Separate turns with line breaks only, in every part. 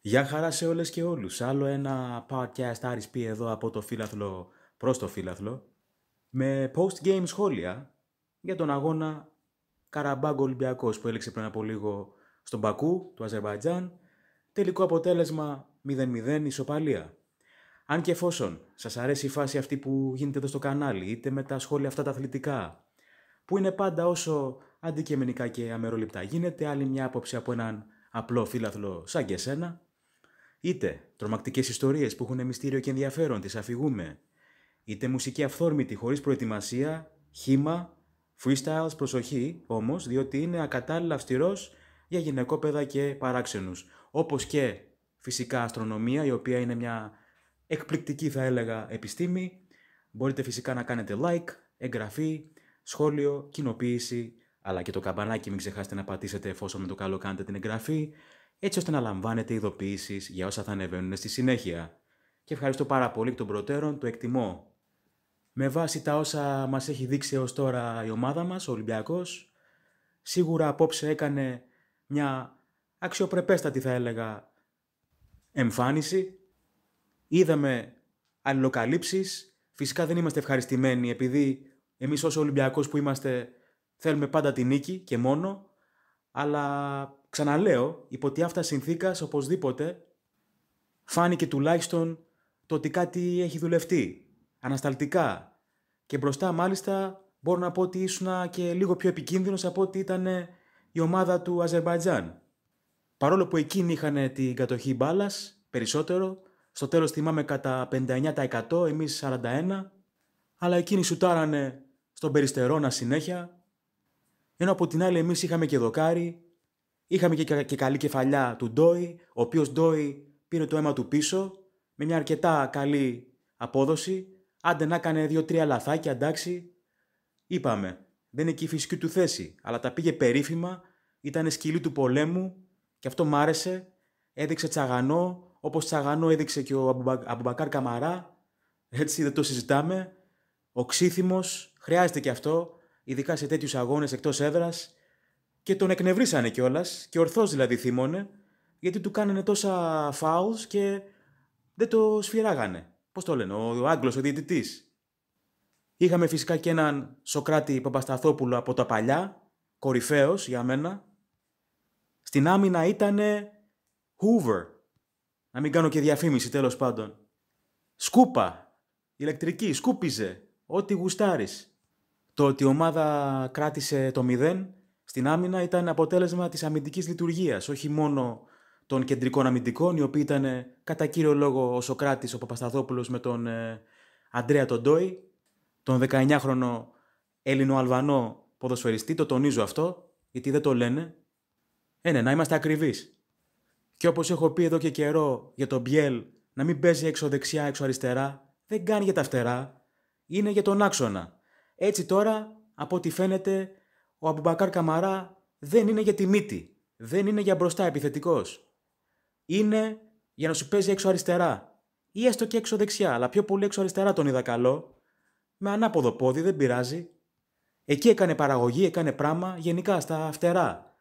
Γεια χαρά σε όλες και όλους. Άλλο ένα podcast Άρης πει εδώ από το φύλαθλο προς το φύλαθλο με post-game σχόλια για τον αγώνα Καραμπάγκο Ολυμπιακός που έλεξε πριν από λίγο στον Μπακού του Αζερβαϊτζάν. Τελικό αποτέλεσμα 0-0 ισοπαλία. Αν και εφόσον σας αρέσει η φάση αυτή που γίνεται εδώ στο κανάλι, είτε με τα σχόλια αυτά τα αθλητικά, που είναι πάντα όσο αντικειμενικά και αμερόληπτα γίνεται, άλλη μια άποψη από έναν απλό φύλαθλο σαν και εσένα, είτε τρομακτικές ιστορίες που έχουν μυστήριο και ενδιαφέρον, τις αφηγούμε, είτε μουσική αυθόρμητη χωρίς προετοιμασία, χήμα, freestyles, προσοχή όμως, διότι είναι ακατάλληλα αυστηρός για γυναικόπαιδα και παράξενους. Όπως και φυσικά αστρονομία, η οποία είναι μια εκπληκτική θα έλεγα επιστήμη. Μπορείτε φυσικά να κάνετε like, εγγραφή, σχόλιο, κοινοποίηση, αλλά και το καμπανάκι μην ξεχάσετε να πατήσετε εφόσον με το καλό κάνετε την εγγραφή, έτσι ώστε να λαμβάνετε ειδοποιήσεις για όσα θα ανεβαίνουν στη συνέχεια. Και ευχαριστώ πάρα πολύ εκ των προτέρων, το εκτιμώ. Με βάση τα όσα μας έχει δείξει έως τώρα η ομάδα μας, ο Ολυμπιακός, σίγουρα απόψε έκανε μια αξιοπρεπέστατη θα έλεγα εμφάνιση. Είδαμε αλληλοκαλύψεις. Φυσικά δεν είμαστε ευχαριστημένοι επειδή εμείς ως Ολυμπιακός που είμαστε θέλουμε πάντα την νίκη και μόνο. Αλλά ξαναλέω, υπό τη αυτά συνθήκας οπωσδήποτε φάνηκε τουλάχιστον το ότι κάτι έχει δουλευτεί. Ανασταλτικά. Και μπροστά μάλιστα μπορώ να πω ότι ήσουν και λίγο πιο επικίνδυνος από ότι ήταν η ομάδα του Αζερβαϊτζάν. Παρόλο που εκείνοι είχαν την κατοχή μπάλας περισσότερο, στο τέλος θυμάμαι κατά 59% εμείς 41%, αλλά εκείνοι σουτάρανε στον Περιστερώνα συνέχεια, ενώ από την άλλη εμείς είχαμε και δοκάρι, είχαμε και, και καλή κεφαλιά του Ντόι, ο οποίος Ντόι πήρε το αίμα του πίσω, με μια αρκετά καλή απόδοση, άντε να έκανε δύο-τρία λαθάκια, εντάξει, είπαμε, δεν είναι και η φυσική του θέση, αλλά τα πήγε περίφημα, ήταν σκυλή του πολέμου και αυτό μ' άρεσε, έδειξε τσαγανό, όπως τσαγανό έδειξε και ο Αμπουμπακάρ Καμαρά, έτσι δεν το συζητάμε. Ο ξύθιμος χρειάζεται και αυτό, ειδικά σε τέτοιους αγώνες εκτός έδρας και τον εκνευρίσανε κιόλας και ορθώς δηλαδή θύμωνε, γιατί του κάνανε τόσα fouls και δεν το σφυράγανε. Πώς το λένε, ο, ο Άγγλος, ο διαιτητής. Είχαμε φυσικά και έναν Σοκράτη Παπασταθόπουλο από τα παλιά, κορυφαίος για μένα. Στην άμυνα ήτανε Hoover, να μην κάνω και διαφήμιση τέλος πάντων. Σκούπα. Ηλεκτρική. Σκούπιζε. Ό,τι γουστάρεις. Το ότι η ομάδα κράτησε το 0 στην άμυνα ήταν αποτέλεσμα της αμυντικής λειτουργίας. Όχι μόνο των κεντρικών αμυντικών, οι οποίοι ήταν κατά κύριο λόγο ο Σοκράτης, ο Παπασταθόπουλος με τον ε, Αντρέα Τοντόι, τον 19χρονο Έλληνο-Αλβανό ποδοσφαιριστή, το τονίζω αυτό, γιατί δεν το λένε. Ε, ναι, να είμαστε ακριβείς. Και όπως έχω πει εδώ και καιρό για τον Μπιέλ να μην παίζει έξω δεξιά, έξω αριστερά, δεν κάνει για τα φτερά, είναι για τον άξονα. Έτσι τώρα, από ό,τι φαίνεται, ο Αμπουμπακάρ Καμαρά δεν είναι για τη μύτη. Δεν είναι για μπροστά επιθετικός. Είναι για να σου παίζει έξω αριστερά. Ή έστω και έξω δεξιά, αλλά πιο πολύ έξω αριστερά τον είδα καλό. Με ανάποδο πόδι, δεν πειράζει. Εκεί έκανε παραγωγή, έκανε πράγμα, γενικά στα φτερά.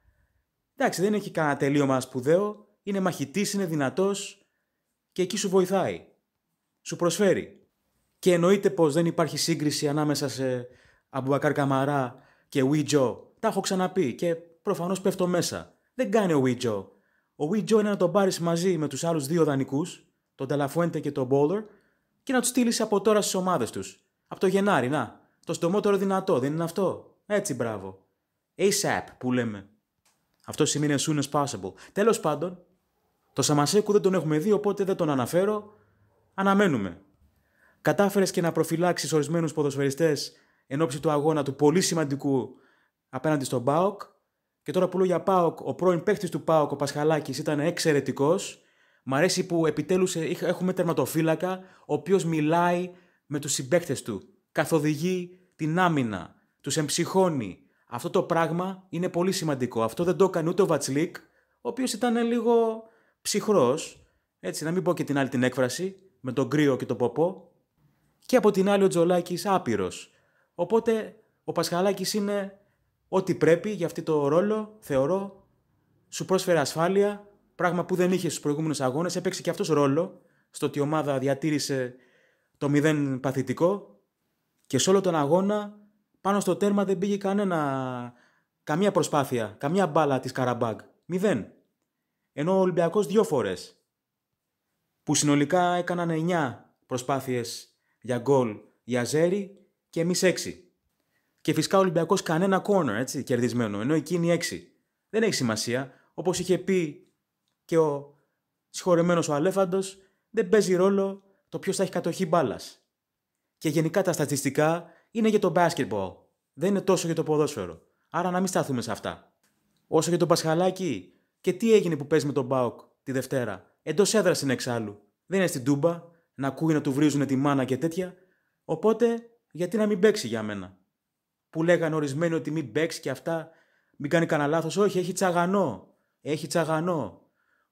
Εντάξει, δεν έχει κανένα τελείωμα σπουδαίο, είναι μαχητής, είναι δυνατός και εκεί σου βοηθάει. Σου προσφέρει. Και εννοείται πως δεν υπάρχει σύγκριση ανάμεσα σε Αμπουμπακάρ Καμαρά και Βιτζο. Τα έχω ξαναπεί και προφανώς πέφτω μέσα. Δεν κάνει ο Βιτζο. Ο Βιτζο είναι να τον πάρεις μαζί με τους άλλους δύο δανεικούς, τον Τελαφουέντε και τον Μπόλερ, και να τους στείλεις από τώρα στις ομάδες τους. Από το Γενάρη, να. Το στομότερο δυνατό, δεν είναι αυτό; Έτσι, μπράβο. ASAP που λέμε. Αυτό σημαίνει as soon as possible. Τέλος πάντων, το Σαμασέκου δεν τον έχουμε δει, οπότε δεν τον αναφέρω. Αναμένουμε. Κατάφερες και να προφυλάξεις ορισμένους ποδοσφαιριστές εν ώψη του αγώνα του πολύ σημαντικού απέναντι στον Πάοκ. Και τώρα που λέω για Πάοκ, ο πρώην παίχτη του Πάοκ, ο Πασχαλάκης, ήταν εξαιρετικός. Μ' αρέσει που επιτέλους έχουμε τερματοφύλακα, ο οποίος μιλάει με τους συμπαίκτες του. Καθοδηγεί την άμυνα, τους εμψυχώνει. Αυτό το πράγμα είναι πολύ σημαντικό. Αυτό δεν το έκανε ούτε ο Βατσλίκ, ο οποίος ήταν λίγο ψυχρός, έτσι να μην πω και την άλλη την έκφραση, με τον κρύο και τον ποπό, και από την άλλη ο Τζολάκης άπειρος. Οπότε ο Πασχαλάκης είναι ό,τι πρέπει για αυτό το ρόλο, θεωρώ, σου πρόσφερε ασφάλεια, Πράγμα που δεν είχε στους προηγούμενους αγώνες. Έπαιξε και αυτός ρόλο στο ότι η ομάδα διατήρησε το μηδέν παθητικό και σε όλο τον αγώνα πάνω στο τέρμα δεν πήγε κανένα, καμία προσπάθεια, καμία μπάλα της Καραμπάγκ. Μηδέn. Ενώ ο Ολυμπιακός δύο φορές. Που συνολικά έκαναν 9 προσπάθειες για γκολ για Αζέρι και εμείς 6. Και φυσικά ο Ολυμπιακός κανένα corner, έτσι, κερδισμένο, ενώ εκείνοι 6. Δεν έχει σημασία. Όπως είχε πει και ο συγχωρεμένος ο Αλέφαντος, δεν παίζει ρόλο το ποιος θα έχει κατοχή μπάλας. Και γενικά τα στατιστικά είναι για το basketball. Δεν είναι τόσο για το ποδόσφαιρο. Άρα να μην σταθούμε σε αυτά. Όσο για το Πασχαλάκι, και τι έγινε που παίζει με τον Μπάουκ τη Δευτέρα. Εντός έδρας είναι εξάλλου. Δεν είναι στην Τούμπα, να ακούει να του βρίζουν τη μάνα και τέτοια. Οπότε, γιατί να μην παίξει για μένα; Που λέγανε ορισμένοι ότι μην παίξει και αυτά, μην κάνει κανένα λάθος. Όχι, έχει τσαγανό. Έχει τσαγανό.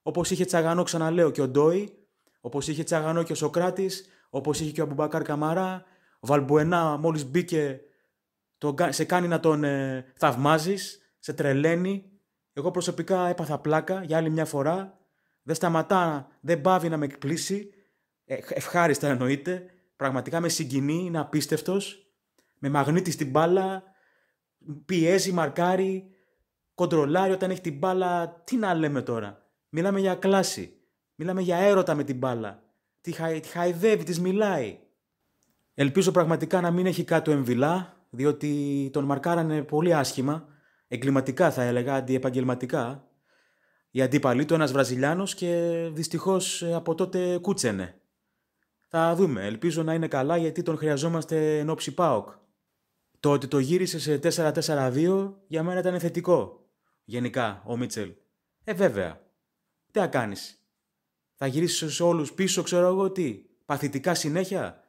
Όπως είχε τσαγανό, ξαναλέω, και ο Ντόι, όπως είχε τσαγανό και ο Σοκράτης, όπως είχε και ο Αμπουμπακάρ Καμαρά, ο Βαλμπουενά μόλις μπήκε, το, σε κάνει να τον ε, θαυμάζεις, σε τρελαίνει. Εγώ προσωπικά έπαθα πλάκα για άλλη μια φορά. Δεν σταματά, δεν πάβει να με εκπλήσει. Ε, ευχάριστα εννοείται. Πραγματικά με συγκινεί, είναι απίστευτος. Με μαγνήτη στην μπάλα, πιέζει, μαρκάρει, κοντρολάρει όταν έχει την μπάλα. Τι να λέμε τώρα; Μιλάμε για κλάση. Μιλάμε για έρωτα με την μπάλα. Τη, τη χαϊδεύει, της μιλάει. Ελπίζω πραγματικά να μην έχει κάτω εμβυλά, διότι τον μαρκάρανε πολύ άσχημα, εγκληματικά θα έλεγα, αντιεπαγγελματικά. Η αντίπαλή του ένας Βραζιλιάνος και δυστυχώς ε, από τότε κούτσενε. Θα δούμε, ελπίζω να είναι καλά γιατί τον χρειαζόμαστε εν ώψη ΠΑΟΚ. Το ότι το γύρισε σε 4-4-2 για μένα ήταν θετικό. Γενικά, ο Μίτσελ. Ε, βέβαια. Τι θα κάνεις; Θα γυρίσεις όλους πίσω, ξέρω εγώ τι. Παθητικά συνέχεια;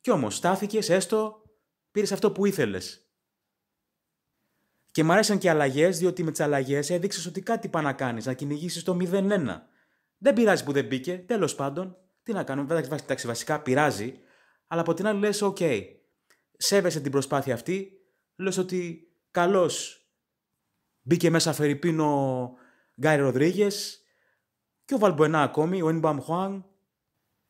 Κι όμως στάθηκες, έστω, πήρες αυτό που ήθελες. Και μ' αρέσαν και αλλαγές, διότι με τις αλλαγές έδειξες ότι κάτι πάει να κάνεις, να κυνηγήσεις το 0-1. Δεν πειράζει που δεν μπήκε, τέλος πάντων. Τι να κάνουμε, εντάξει, βασικά πειράζει, αλλά από την άλλη λες: OK, σέβεσαι την προσπάθεια αυτή, λες ότι καλώς μπήκε μέσα Φερρυπίνο Γκάι Ροδρίγε και ο Βαλμποενά ακόμη, ο Ενμπαμ Χουάν.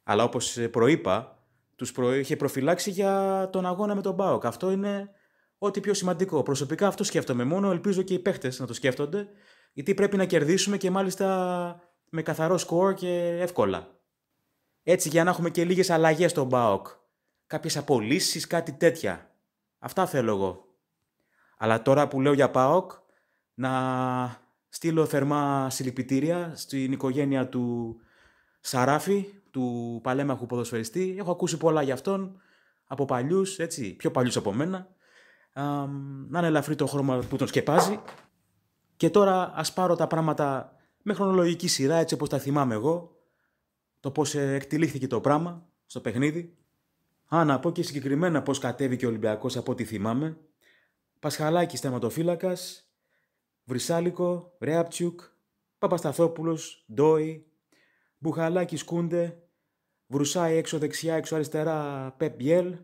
Αλλά όπως προείπα, τους προ... είχε προφυλάξει για τον αγώνα με τον Μπάοκ. Αυτό είναι ό,τι πιο σημαντικό. Προσωπικά αυτό σκέφτομαι μόνο, ελπίζω και οι παίχτες να το σκέφτονται, γιατί πρέπει να κερδίσουμε και μάλιστα με καθαρό σκορ και εύκολα. Έτσι για να έχουμε και λίγες αλλαγές στον Μπάοκ. Κάποιες απολύσεις, κάτι τέτοια. Αυτά θέλω εγώ. Αλλά τώρα που λέω για ΠΑΟΚ, να στείλω θερμά συλληπιτήρια στην οικογένεια του Σαράφη, του παλέμαχου ποδοσφαιριστή. Έχω ακούσει πολλά για αυτόν από παλιούς, έτσι, πιο παλιούς από μένα. Α, να είναι ελαφρύ το χρώμα που τον σκεπάζει. Και τώρα ας πάρω τα πράγματα με χρονολογική σειρά, έτσι όπως τα θυμάμαι εγώ. Το πώς ε, εκτελήχθηκε το πράγμα στο παιχνίδι. Α, να πω και συγκεκριμένα πώς κατέβηκε ο Ολυμπιακός από ό,τι θυμάμαι. Πασχαλάκη θεματοφύλακα, Βρυσάλικο, Ρέαπτσιουκ, Παπασταθόπουλος, Ντόι, Μπουχαλάκη Κούντε, βρουσάει έξω δεξιά, έξω αριστερά Πεπ Μπιέλ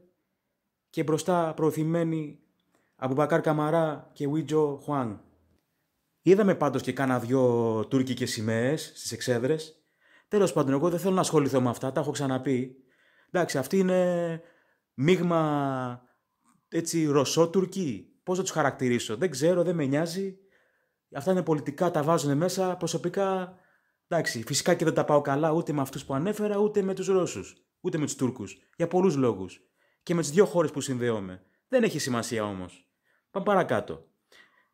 και μπροστά προωθημένοι από Μπακάρ Καμαρά και Βίτζο Χουάν. Είδαμε πάντως και κάνα δυο τουρκικές σημαίες στις εξέδρες. Τέλος πάντων, εγώ δεν θέλω να ασχοληθώ με αυτά, τα έχω ξαναπεί. Εντάξει, αυτή είναι μείγμα έτσι ρωσό-τουρκί. Πώς θα τους χαρακτηρίσω, δεν ξέρω, δεν με νοιάζει. Αυτά είναι πολιτικά, τα βάζουν μέσα. Προσωπικά Εντάξει, φυσικά και δεν τα πάω καλά ούτε με αυτούς που ανέφερα, ούτε με τους Ρώσους, ούτε με τους Τούρκους. Για πολλούς λόγους. Και με τις δύο χώρες που συνδέομαι. Δεν έχει σημασία όμως. Πάμε παρακάτω.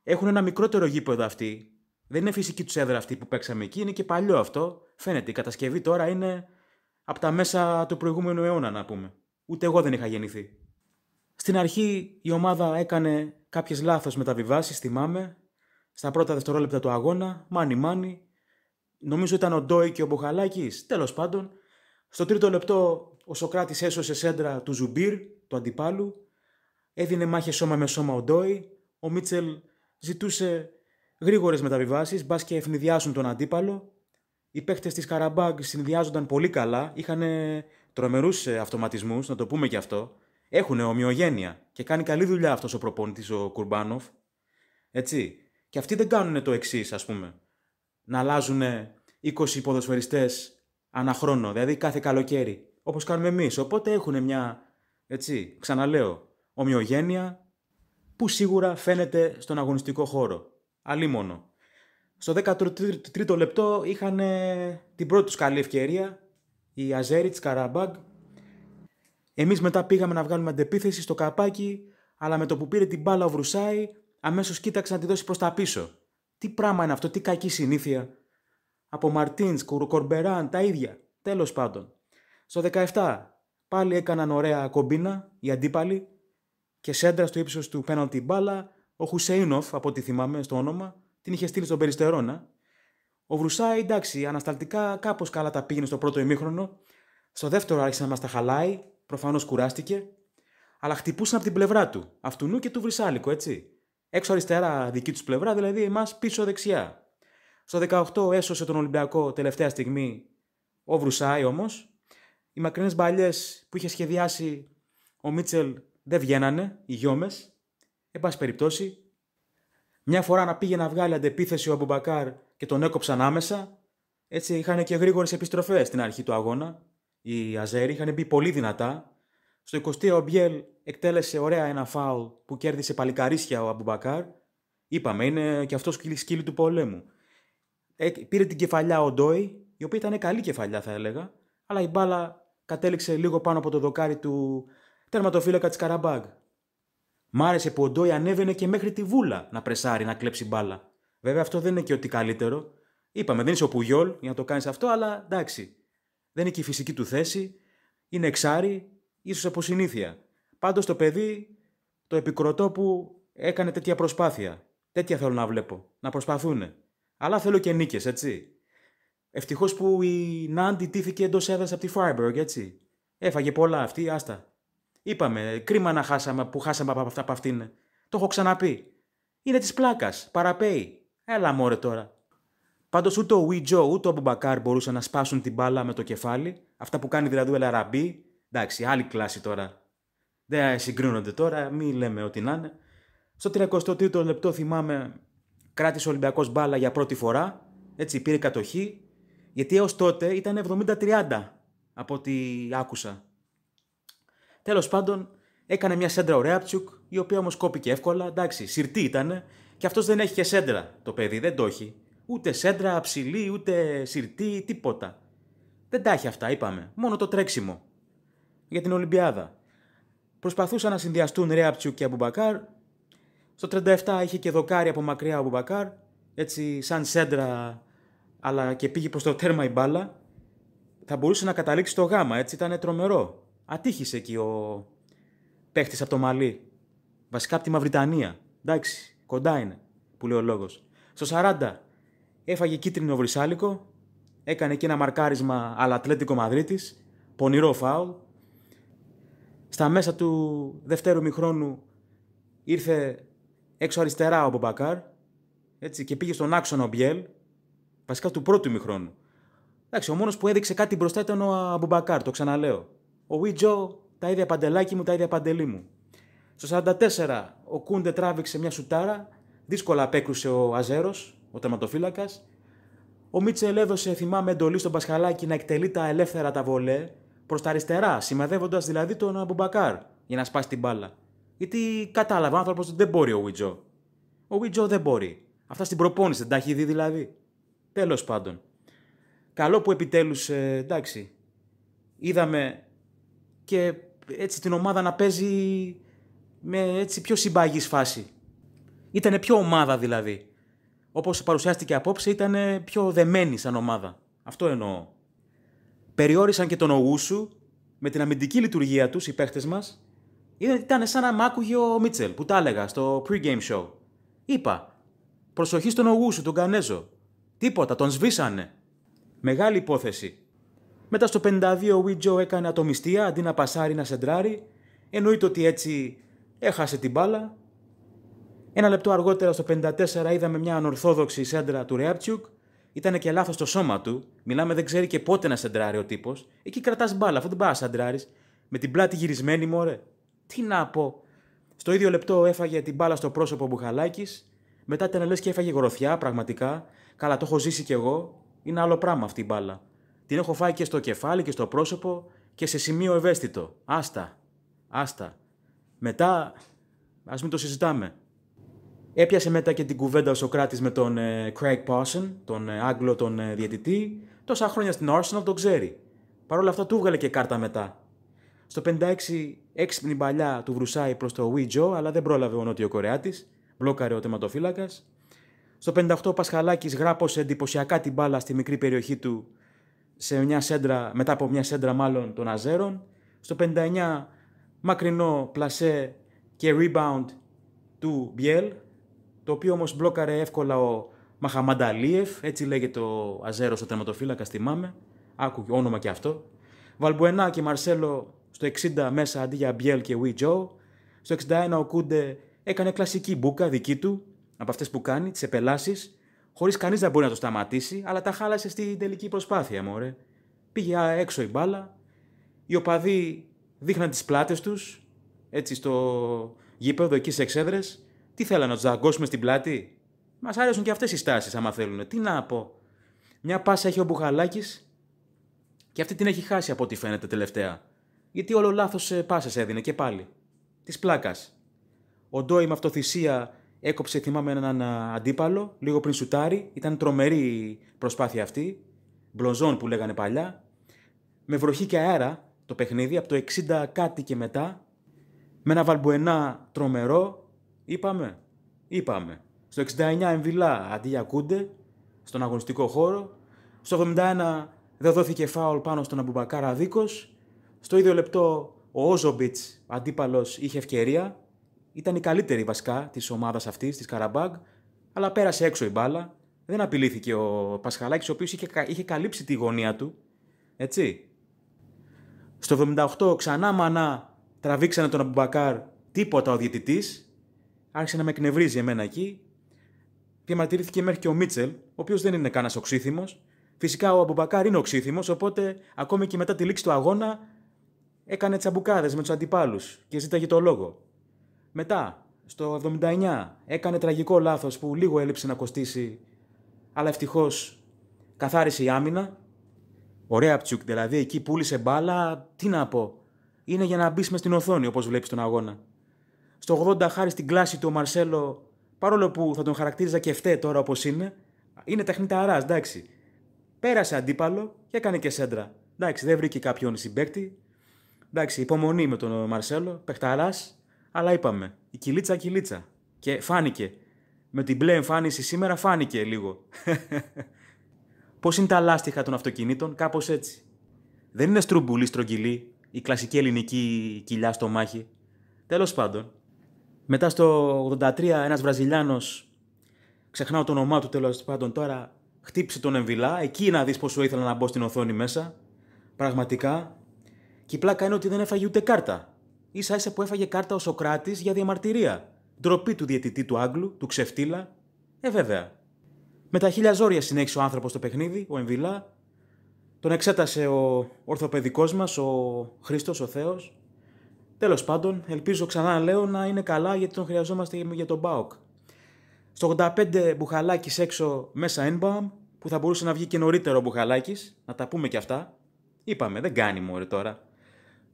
Έχουν ένα μικρότερο γήπεδο αυτοί. Δεν είναι φυσική τους έδρα αυτή που παίξαμε εκεί, είναι και παλιό αυτό. Φαίνεται, η κατασκευή τώρα είναι από τα μέσα του προηγούμενου αιώνα, να πούμε. Ούτε εγώ δεν είχα γεννηθεί. Στην αρχή η ομάδα έκανε κάποιες λάθος μεταβιβάσεις, θυμάμαι. Στα πρώτα δευτερόλεπτα του αγώνα, μάνι μάνι, νομίζω ήταν ο Ντόι και ο Μπουχαλάκης. Τέλος πάντων, στο τρίτο λεπτό ο Σοκράτης έσωσε σέντρα του Ζουμπίρ, του αντιπάλου. Έδινε μάχες σώμα με σώμα ο Ντόι. Ο Μίτσελ ζητούσε γρήγορες μεταβιβάσεις, μπας και αιφνιδιάσουν τον αντίπαλο. Οι παίχτες της Καραμπάγκ συνδυάζονταν πολύ καλά. Είχαν τρομερούς ε, αυτοματισμούς, να το πούμε και αυτό. Έχουν ομοιογένεια και κάνει καλή δουλειά αυτός ο προπονητής ο Κουρμπάνοφ. Έτσι. Και αυτοί δεν κάνουν το εξής, ας πούμε να αλλάζουν 20 ποδοσφαιριστές ανά χρόνο, δηλαδή κάθε καλοκαίρι, όπως κάνουμε εμείς. Οπότε έχουν μια, έτσι, ξαναλέω, ομοιογένεια που σίγουρα φαίνεται στον αγωνιστικό χώρο. Αλίμονο. Στο 13ο λεπτό είχαν την πρώτη τους καλή ευκαιρία, η Αζέριτς Καραμπάγκ. Εμείς μετά πήγαμε να βγάλουμε αντεπίθεση στο καπάκι, αλλά με το που πήρε την μπάλα ο Βρουσάη, αμέσως κοίταξε να τη δώσει προς τα πίσω. Τι πράγμα είναι αυτό, τι κακή συνήθεια. Από Μαρτίνς, Κορμπεράν, τα ίδια. Τέλος πάντων. Στο 17 πάλι έκαναν ωραία κομπίνα οι αντίπαλοι και σέντρα στο ύψος του πέναλτι μπάλα. Ο Χουσέινοφ, από ό,τι θυμάμαι στο όνομα, την είχε στείλει στον Περιστερώνα. Ο Βρουσάη, εντάξει, ανασταλτικά κάπως καλά τα πήγαινε στο πρώτο ημίχρονο. Στο δεύτερο άρχισε να μας τα χαλάει, προφανώς κουράστηκε. Αλλά χτυπούσαν από την πλευρά του, αυτού και του Βρυσάλικο, έτσι. Έξω αριστερά δική τους πλευρά, δηλαδή εμάς πίσω δεξιά. Στο 18 έσωσε τον Ολυμπιακό τελευταία στιγμή ο Βρουσάη όμως. Οι μακρινές μπαλιές που είχε σχεδιάσει ο Μίτσελ δεν βγαίνανε, οι γιόμε. Εν πάση περιπτώσει, μια φορά να πήγε να βγάλει αντεπίθεση ο Αμπουμπακάρ και τον έκοψαν άμεσα. Έτσι είχαν και γρήγορες επιστροφές στην αρχή του αγώνα. Οι Αζέρι είχαν μπει πολύ δυνατά. Στο 20 ο Μπιέλ εκτέλεσε ωραία ένα φάουλ που κέρδισε παλικαρίσια ο Αμπουμπακάρ. Είπαμε, είναι και αυτό σκύλι του πολέμου. Ε, πήρε την κεφαλιά ο Ντόι, η οποία ήταν καλή κεφαλιά θα έλεγα, αλλά η μπάλα κατέληξε λίγο πάνω από το δοκάρι του τερματοφύλακα της Καραμπάγκ. Μ' άρεσε που ο Ντόι ανέβαινε και μέχρι τη βούλα να πρεσάρει, να κλέψει μπάλα. Βέβαια αυτό δεν είναι και ότι καλύτερο. Είπαμε, δεν είσαι ο Πουγιόλ για να το κάνεις αυτό, αλλά εντάξει. Δεν είναι και η φυσική του θέση. Είναι εξάρι, ίσως από συνήθεια. Πάντως το παιδί το επικροτώ που έκανε τέτοια προσπάθεια. Τέτοια θέλω να βλέπω. Να προσπαθούν. Αλλά θέλω και νίκες, έτσι. Ευτυχώς που η Νάντι τήθηκε εντός έδρας από τη Φάιμπεργκ, έτσι. Έφαγε πολλά αυτή, άστα. Είπαμε, κρίμα να χάσαμε που χάσαμε από αυτά από αυτήν. Το έχω ξαναπεί. Είναι της πλάκας. Παραπέει. Έλα μόρε τώρα. Πάντως ούτε ο Βιτζο ούτε ο Μπουμπακάρ μπορούσαν να σπάσουν την μπάλα με το κεφάλι. Αυτά που κάνει δηλαδή ο Ελαραμπή. Εντάξει, άλλη κλάση τώρα. Δεν συγκρίνονται τώρα, μη λέμε ό,τι να είναι. Στο 33ο λεπτό θυμάμαι κράτησε ο Ολυμπιακός μπάλα για πρώτη φορά. Έτσι πήρε κατοχή. Γιατί έως τότε ήταν 70-30 από ό,τι άκουσα. Τέλος πάντων, έκανε μια σέντρα ο Ρέαμπτσιουκ, η οποία όμως κόπηκε εύκολα. Εντάξει, συρτή ήταν και αυτός δεν έχει και σέντρα το παιδί, δεν το έχει. Ούτε σέντρα ψηλή, ούτε συρτή, τίποτα. Δεν τα έχει αυτά, είπαμε. Μόνο το τρέξιμο. Για την Ολυμπιάδα. Προσπαθούσαν να συνδυαστούν Ρέαμπτσιουκ και Αμπουμπακάρ. Στο 37 είχε και δοκάρι από μακριά ο Αμπουμπακάρ. Έτσι, σαν σέντρα, αλλά και πήγε προς το τέρμα η μπάλα. Θα μπορούσε να καταλήξει το γάμα, έτσι ήταν τρομερό. Ατύχησε εκεί ο παίχτης από το Μαλί. Βασικά από τη Μαυριτανία. Εντάξει, κοντά είναι, που λέει ο λόγος. Στο 40 έφαγε κίτρινο βρυσάλικο, έκανε εκεί ένα μαρκάρισμα αλατλέτικο Μαδρίτης, πονηρό φάουλ. Στα μέσα του δευτέρου μηχρόνου ήρθε έξω αριστερά ο Μπομπακάρ έτσι, και πήγε στον άξονα ο Μπιέλ, βασικά του πρώτου ημιχρόνου. Εντάξει, ο μόνος που έδειξε κάτι μπροστά ήταν ο Αμπουμπακάρ, το ξαναλέω. Ο Ουί-Τζο, τα ίδια Παντελάκη μου, τα ίδια Παντελή μου. Στο 44 ο Κούντε τράβηξε μια σουτάρα, δύσκολα απέκρουσε ο Αζέρος, ο τερματοφύλακας. Ο Μίτσελ έδωσε, θυμάμαι, εντολή στον Πασχαλάκη να εκτελεί τα ελεύθερα τα βολέ προς τα αριστερά, σημαδεύοντας δηλαδή τον Αμπουμπακάρ για να σπάσει την μπάλα. Γιατί κατάλαβε ο άνθρωπος ότι δεν μπορεί ο Ουί-Τζο. Ο Βιτζο δεν μπορεί. Αυτά στην προπόνηση δεν τα έχει δει δηλαδή. Τέλος πάντων. Καλό που επιτέλους, ε, εντάξει, είδαμε και έτσι την ομάδα να παίζει με έτσι πιο συμπαγής φάση. Ήτανε πιο ομάδα δηλαδή. Όπως παρουσιάστηκε απόψε ήταν πιο δεμένη σαν ομάδα. Αυτό εννοώ. Περιόρισαν και τον Ογούσου με την αμυντική λειτουργία τους οι παίχτες μας. Ήταν σαν να μ' άκουγε ο Μίτσελ που τα έλεγα στο pre-game show. Είπα, προσοχή στον Ογούσου, τον Κανέζο. Τίποτα, τον σβήσανε. Μεγάλη υπόθεση. Μετά στο 52 ο Βιτζο έκανε ατομιστία αντί να πασάρει να σεντράρει. Εννοείται ότι έτσι έχασε την μπάλα. Ένα λεπτό αργότερα στο 54 είδαμε μια ανορθόδοξη σέντρα του Ρέαπτσιουκ. Ήταν και λάθος το σώμα του. Μιλάμε, δεν ξέρει και πότε να σεντράρει ο τύπος. Εκεί κρατάς μπάλα, αφού δεν πάει να σεντράρεις. Με την πλάτη γυρισμένη, μωρέ. Τι να πω. Στο ίδιο λεπτό έφαγε την μπάλα στο πρόσωπο ο Μπουχαλάκης. Μετά ήταν λες και έφαγε γροθιά, πραγματικά. Καλά, το έχω ζήσει κι εγώ. Είναι άλλο πράγμα αυτή η μπάλα. Την έχω φάει και στο κεφάλι και στο πρόσωπο και σε σημείο ευαίσθητο. Άστα. Άστα. Μετά, ας μην το συζητάμε. Έπιασε μετά και την κουβέντα ο Σοκράτης με τον ε, Craig Pawson, τον ε, Άγγλο τον ε, διαιτητή. Τόσα χρόνια στην Arsenal τον ξέρει. Παρ' όλα αυτά του έβγαλε και κάρτα μετά. Στο 56 έξυπνη παλιά του βρουσάει προς το Wee Joe, αλλά δεν πρόλαβε ο Νότιο Κορεάτης. Μπλόκαρε ο τεματοφύλακας. Στο 58 ο Πασχαλάκης γράπωσε εντυπωσιακά την μπάλα στη μικρή περιοχή του σε μια σέντρα, μετά από μια σέντρα μάλλον των Αζέρων. Στο 59 μακρινό πλασέ και rebound του Μπιέλ, το οποίο όμως μπλόκαρε εύκολα ο Μαχαμανταλίεφ, έτσι λέγεται ο Αζέρος ο τερματοφύλακας, θυμάμαι. Άκου όνομα και αυτό. Βαλμπουενά και Μαρσέλο στο 60 μέσα αντί για Μπιέλ και Wee Joe. Στο 61 ο Κούντε έκανε κλασική μπουκα δική του, από αυτές που κάνει, τις επελάσεις, χωρίς κανείς να μπορεί να το σταματήσει, αλλά τα χάλασε στην τελική προσπάθεια, μωρέ. Πήγε έξω η μπάλα, οι οπαδοί δείχναν τις πλάτες τους, έτσι στο γήπεδο εκεί σε εξέδρες. Τι θέλανε, να τους δαγκώσουμε στην πλάτη; Μας άρεσουν και αυτές οι στάσεις, άμα θέλουν. Τι να πω. Μια πάσα έχει ο Μπουχαλάκης και αυτή την έχει χάσει από ό,τι φαίνεται τελευταία. Γιατί όλο λάθος ε, πάσες έδινε και πάλι. Της πλάκας. Ο Ντόι με αυτοθυσία έκοψε, θυμάμαι, έναν αντίπαλο, λίγο πριν σουτάρει. Ήταν τρομερή η προσπάθεια αυτή. Μπλονζόν που λέγανε παλιά. Με βροχή και αέρα το παιχνίδι, από το 60 κάτι και μετά. Με ένα βαλμπουενά τρομερό. Είπαμε. Είπαμε. Στο 69 εμβυλά αντί για κούντε, στον αγωνιστικό χώρο. Στο 71 δεν δόθηκε φάουλ πάνω στον Αμπουμπακάρα Δίκος. Στο ίδιο λεπτό ο Όζομπιτς, αντίπαλος, είχε ευκαιρία ήταν η καλύτερη βασικά της ομάδας αυτής, της Καραμπάγκ, αλλά πέρασε έξω η μπάλα. Δεν απειλήθηκε ο Πασχαλάκης, ο οποίος είχε, είχε καλύψει τη γωνία του. Έτσι. Στο 78 ξανά μανά τραβήξανε τον Αμπουμπακάρ τίποτα ο διαιτητής. Άρχισε να με εκνευρίζει εμένα εκεί. Διαμαρτυρήθηκε μέχρι και ο Μίτσελ, ο οποίος δεν είναι κανένας οξύθυμος. Φυσικά ο Αμπουμπακάρ είναι οξύθυμος, οπότε ακόμη και μετά τη λήξη του αγώνα έκανε τσαμπουκάδες με τους αντιπάλους και ζήταγε το λόγο. Μετά, στο 79, έκανε τραγικό λάθος που λίγο έλειψε να κοστίσει, αλλά ευτυχώς καθάρισε η άμυνα. Ωραία ψουκ, δηλαδή εκεί πούλησε μπάλα, τι να πω. Είναι για να μπεις μες στην οθόνη όπως βλέπεις τον αγώνα. Στο 80 χάρη στην κλάση του ο Μαρσέλο, παρόλο που θα τον χαρακτήριζα και φταίει τώρα όπως είναι, είναι τεχνηταράς, εντάξει. Πέρασε αντίπαλο και έκανε και σέντρα. Εντάξει, δεν βρήκε κάποιον συμπέκτη. Εντάξει, υπομονή με τον Μαρσέλο, παιχταράς, αλλά είπαμε, η κυλίτσα κυλίτσα. Και φάνηκε. Με την μπλε εμφάνιση σήμερα φάνηκε λίγο. Πώς είναι τα λάστιχα των αυτοκινήτων, κάπως έτσι. Δεν είναι στρουμπουλή στρογγυλή, η κλασική ελληνική κοιλιά στο μάχη. Τέλος πάντων. Μετά στο 83 ένας Βραζιλιάνος, ξεχνάω το όνομά του τέλος πάντων τώρα, χτύπησε τον εμβυλά, εκεί να δεις πόσο ήθελα να μπω στην οθόνη μέσα. Πραγματικά. Και η πλάκα είναι ότι δεν έφαγε ούτε κάρτα ίσα ίσα που έφαγε κάρτα ο Σοκράτης για διαμαρτυρία. Ντροπή του διαιτητή του Άγγλου, του ξεφτύλα. Ε, βέβαια. Με τα χίλια ζόρια συνέχισε ο άνθρωπος το παιχνίδι, ο Εμβιλά. Τον εξέτασε ο ορθοπαιδικός μας, ο Χρήστος, ο Θεός. Τέλος πάντων, ελπίζω ξανά λέω να είναι καλά γιατί τον χρειαζόμαστε για τον Μπάουκ. Στο 85 μπουχαλάκι έξω μέσα Ένμπαμ, που θα μπορούσε να βγει και νωρίτερο ο μπουχαλάκι, να τα πούμε και αυτά. Είπαμε, δεν κάνει μόρε τώρα.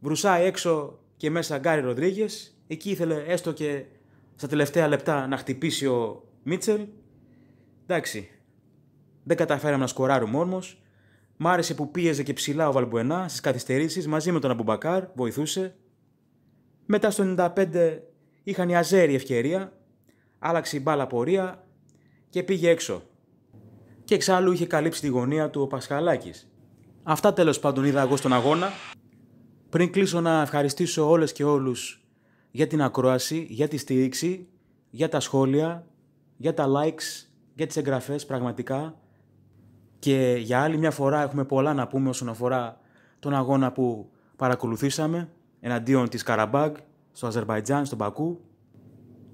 Βρουσάει έξω και μέσα Γκάρι Ροντρίγκες. Εκεί ήθελε έστω και στα τελευταία λεπτά να χτυπήσει ο Μίτσελ. Εντάξει, δεν καταφέραμε να σκοράρουμε όμω. Μ' άρεσε που πίεζε και ψηλά ο Βαλμπουενά στις καθυστερήσεις μαζί με τον Αμπουμπακάρ, βοηθούσε. Μετά στο 95 είχαν οι Αζέρι ευκαιρία, άλλαξε η μπάλα πορεία και πήγε έξω. Και εξάλλου είχε καλύψει τη γωνία του ο Πασχαλάκης. Αυτά τέλος πάντων είδα εγώ στον αγώνα. Πριν κλείσω να ευχαριστήσω όλες και όλους για την ακρόαση, για τη στήριξη, για τα σχόλια, για τα likes, για τις εγγραφές πραγματικά. Και για άλλη μια φορά έχουμε πολλά να πούμε όσον αφορά τον αγώνα που παρακολουθήσαμε εναντίον της Καραμπάγκ στο Αζερβαϊτζάν, στον Πακού.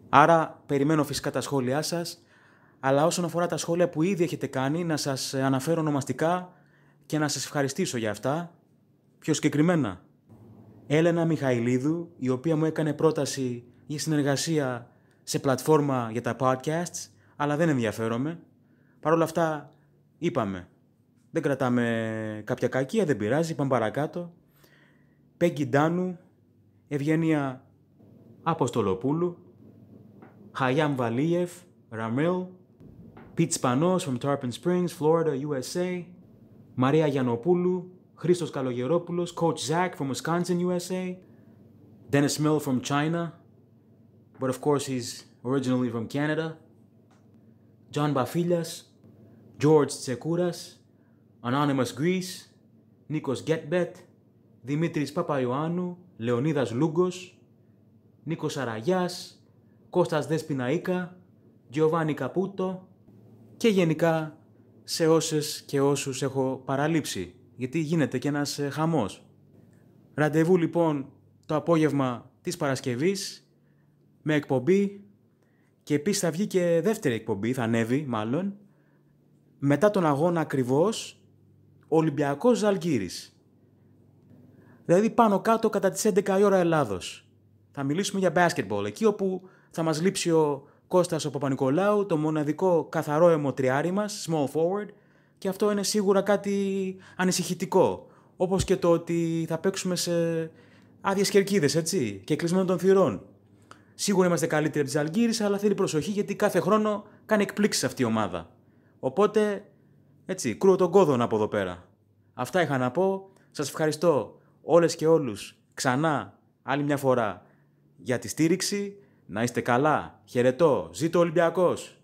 Άρα περιμένω φυσικά τα σχόλιά σας, αλλά όσον αφορά τα σχόλια που ήδη έχετε κάνει, να σας αναφέρω ονομαστικά και να σας ευχαριστήσω για αυτά. Πιο συγκεκριμένα, Έλενα Μιχαηλίδου, η οποία μου έκανε πρόταση για συνεργασία σε πλατφόρμα για τα podcasts, αλλά δεν ενδιαφέρομαι. Παρ' όλα αυτά, είπαμε, Δεν κρατάμε κάποια κακία, δεν πειράζει, πάμε παρακάτω. Πέγγι Ντάνου, Ευγένεια Αποστολοπούλου, Χαϊάμ Βαλίεφ, Ραμίλ, Πιτς Σπανός from Tarpon Springs, Florida, USA, Μαρία Γιανοπούλου, Χρήστος Καλογερόπουλος, Coach Zach from Wisconsin, USA, Dennis Mill from China, but of course he's originally from Canada, John Bafilias, George Tsekouras, Anonymous Greece, Νίκος Getbet, Δημήτρης Παπαϊωάννου, Λεωνίδας Λούγκος, Νίκος Αραγιάς, Κώστας Δέσποινα Γιωβάνι Καπούτο και γενικά σε όσες και όσους έχω παραλείψει, γιατί γίνεται και ένας ε, χαμός. Ραντεβού λοιπόν το απόγευμα της Παρασκευής με εκπομπή και επίσης θα βγει και δεύτερη εκπομπή, θα ανέβει μάλλον, μετά τον αγώνα ακριβώς Ολυμπιακός Ζαλγκύρης. Δηλαδή πάνω κάτω κατά τις 11 η ώρα Ελλάδος. Θα μιλήσουμε για basketball, εκεί όπου θα μας λείψει ο Κώστας ο Παπα-Νικολάου, το μοναδικό καθαρό αιμοτριάρι μας, small forward, και αυτό είναι σίγουρα κάτι ανησυχητικό. Όπως και το ότι θα παίξουμε σε άδειες κερκίδες, έτσι, και κλεισμένο των θυρών. Σίγουρα είμαστε καλύτεροι από τις Αλγύρες, αλλά θέλει προσοχή γιατί κάθε χρόνο κάνει εκπλήξεις αυτή η ομάδα. Οπότε, έτσι, κρούω τον κόδωνα από εδώ πέρα. Αυτά είχα να πω. Σας ευχαριστώ όλες και όλους ξανά άλλη μια φορά για τη στήριξη. Να είστε καλά. Χαιρετώ. Ζήτω ο Ολυμπιακός.